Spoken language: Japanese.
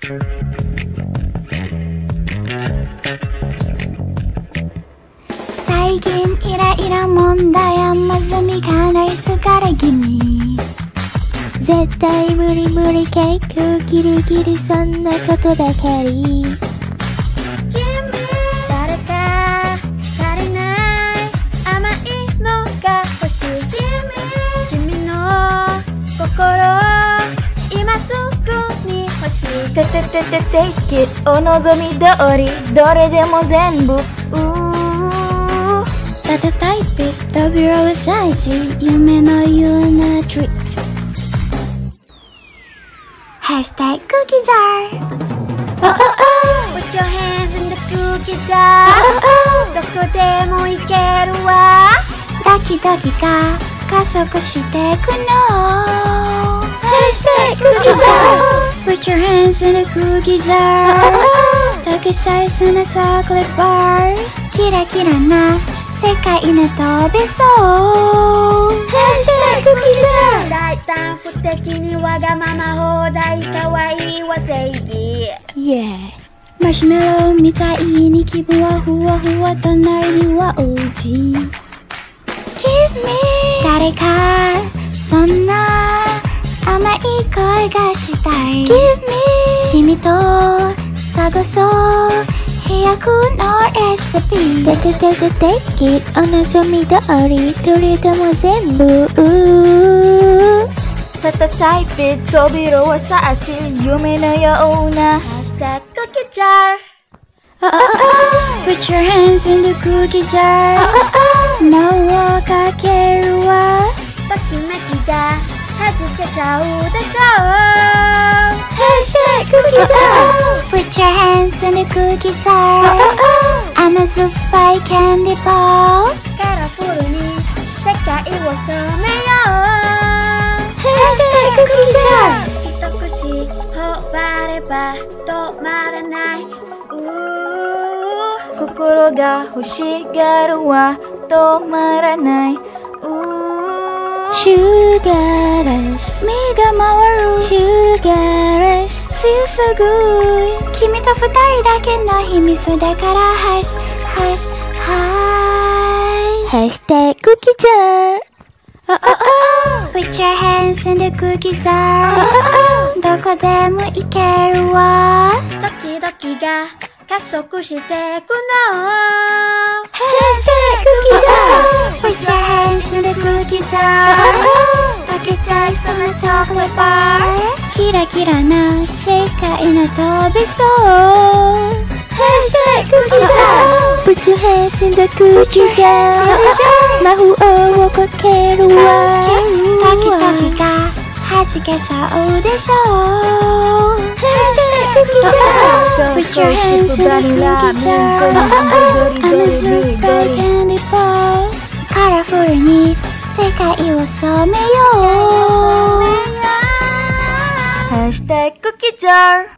最近イライラ問題甘ずみかなり疲れ気味絶対無理無理結局ギリギリそんなことばかり。欲しいてててててきお望み通りどれでも全部うーただタイプ扉はサイズ夢のようなトリックハッシュタグクッキージャー Oh oh oh Put your hands in the cookie jar Oh oh どこでも行けるわドキドキが加速してくの Hashtag cookie jar Put your hands in the cookie jar 溶けちゃいそうなチョコレートバーキラキラな世界に飛べそう。cookie jar 大胆不敵にわがまま放題可愛いは正義。Yeah マシュメロみたいに気分はふわふわ隣にはおうち Give me 誰かそんな甘い声がしたい。Give me 君と探そう。飛躍のレシピ。ででででできお望み通りどれでも全部。たたタイプ扉はさし夢のような。ハッシュタグクッキージャー Oh, oh, oh. Put your hands in the cookie jar. Oh, oh, oh. 魔はじけちゃうでしょう Hashtag cookie jar. Put your hands in the cookie jar. Oh, oh, oh. 甘酸っぱいキャンディーボール。カラフルに世界を染めよう Hashtag cookie jar. 一口頬張れば止まらないうー心が欲しがるは止まらないうー Sugar rush 目が回る Sugar rush Feel so good 君と二人だけの秘密だから Hush hush hush Hashtag cookie jar Oh oh oh Put your hands in the cookie jar Oh oh oh どこでも行けるわドキドキが加速してくの Hashtag cookie jar キラキラなせかいのとびそうヘイスペックッキージャー Put your hands in ムをかけるわパキパキがじけちゃうでしょう」「ヘイスペックッキージャー Put your hands in あのすっぱいキャンディーカラフルにせかいをそめようハッ